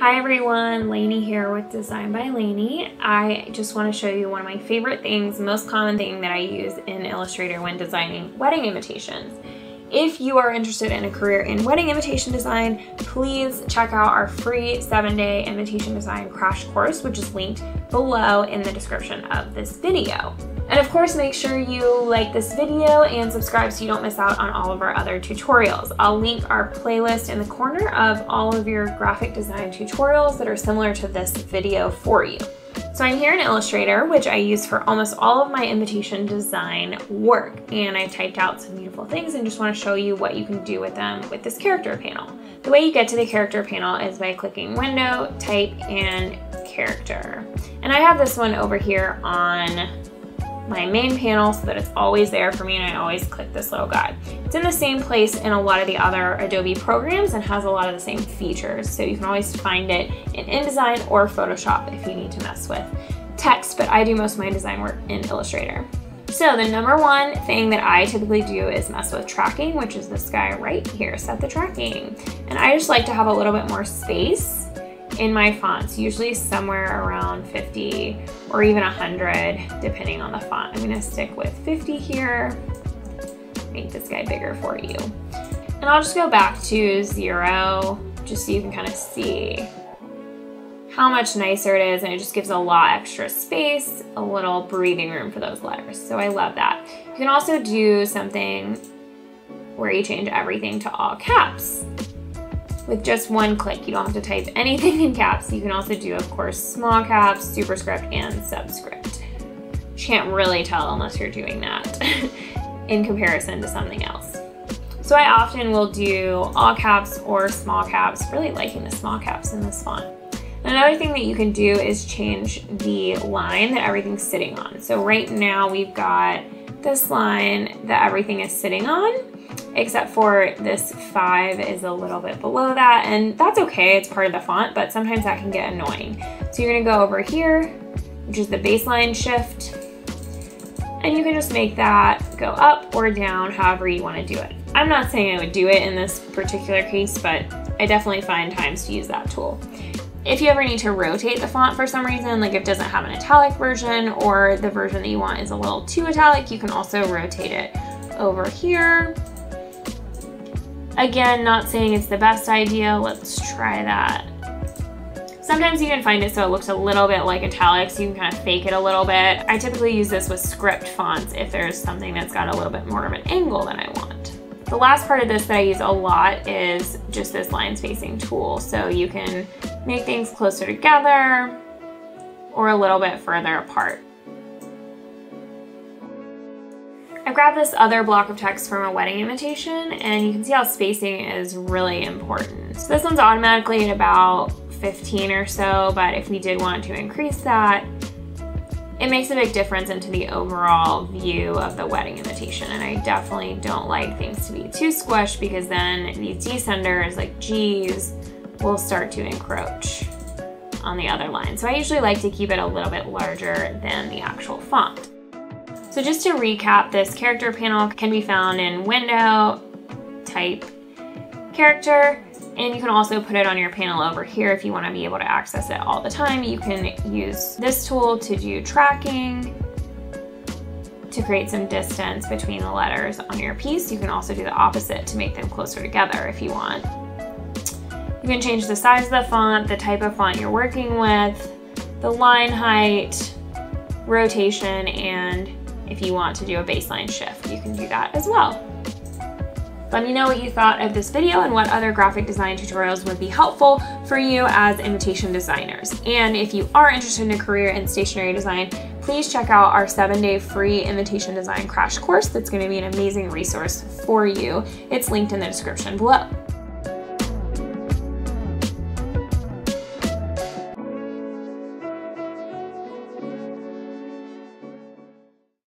Hi everyone, Laney here with Design by Laney. I just want to show you one of my favorite things, most common thing that I use in Illustrator when designing wedding invitations. If you are interested in a career in wedding invitation design, please check out our free seven day invitation design crash course, which is linked below in the description of this video. And of course, make sure you like this video and subscribe so you don't miss out on all of our other tutorials. I'll link our playlist in the corner of all of your graphic design tutorials that are similar to this video for you. So I'm here in Illustrator, which I use for almost all of my invitation design work. And I typed out some beautiful things and just wanna show you what you can do with them with this character panel. The way you get to the character panel is by clicking Window, Type, and Character. And I have this one over here on my main panel so that it's always there for me and I always click this little guy. It's in the same place in a lot of the other Adobe programs and has a lot of the same features. So you can always find it in InDesign or Photoshop if you need to mess with text, but I do most of my design work in Illustrator. So the number one thing that I typically do is mess with tracking, which is this guy right here, set the tracking. And I just like to have a little bit more space in my fonts, usually somewhere around 50 or even 100, depending on the font. I'm gonna stick with 50 here, make this guy bigger for you. And I'll just go back to zero, just so you can kind of see how much nicer it is and it just gives a lot extra space, a little breathing room for those letters. So I love that. You can also do something where you change everything to all caps with just one click. You don't have to type anything in caps. You can also do, of course, small caps, superscript, and subscript. You can't really tell unless you're doing that in comparison to something else. So I often will do all caps or small caps, really liking the small caps in this font. Another thing that you can do is change the line that everything's sitting on. So right now we've got this line that everything is sitting on except for this five is a little bit below that and that's okay, it's part of the font, but sometimes that can get annoying. So you're gonna go over here, which is the baseline shift, and you can just make that go up or down however you wanna do it. I'm not saying I would do it in this particular case, but I definitely find times to use that tool. If you ever need to rotate the font for some reason, like if it doesn't have an italic version or the version that you want is a little too italic, you can also rotate it over here Again, not saying it's the best idea. Let's try that. Sometimes you can find it so it looks a little bit like italics. You can kind of fake it a little bit. I typically use this with script fonts if there's something that's got a little bit more of an angle than I want. The last part of this that I use a lot is just this line spacing tool. So you can make things closer together or a little bit further apart. I grabbed this other block of text from a wedding invitation and you can see how spacing is really important. So this one's automatically at about 15 or so, but if we did want to increase that, it makes a big difference into the overall view of the wedding invitation. And I definitely don't like things to be too squished because then these descenders like G's will start to encroach on the other line. So I usually like to keep it a little bit larger than the actual font. So just to recap, this character panel can be found in window, type, character, and you can also put it on your panel over here if you wanna be able to access it all the time. You can use this tool to do tracking, to create some distance between the letters on your piece. You can also do the opposite to make them closer together if you want. You can change the size of the font, the type of font you're working with, the line height, rotation, and if you want to do a baseline shift, you can do that as well. Let me know what you thought of this video and what other graphic design tutorials would be helpful for you as invitation designers. And if you are interested in a career in stationery design, please check out our seven day free invitation design crash course that's gonna be an amazing resource for you. It's linked in the description below.